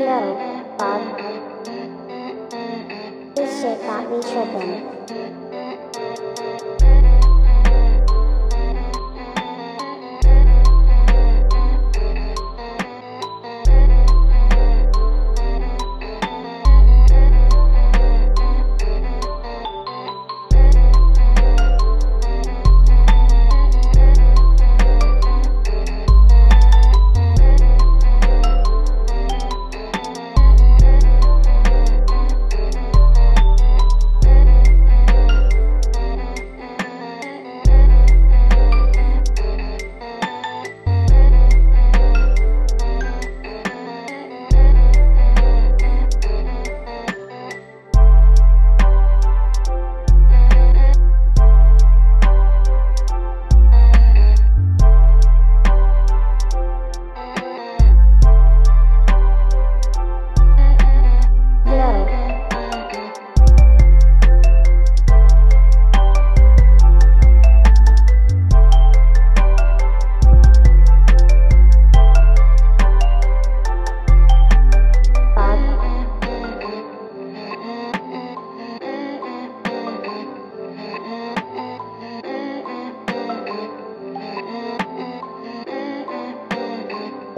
No, Bob. This shit got me tripping.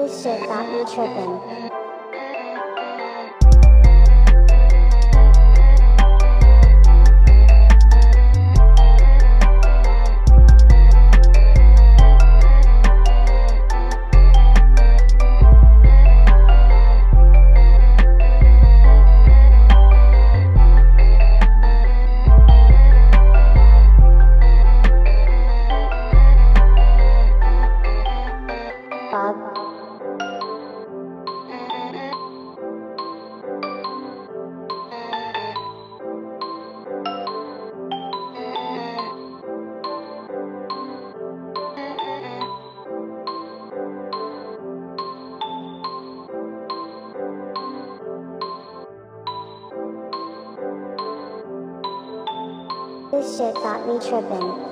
This shit got me tripping. This shit got me tripping.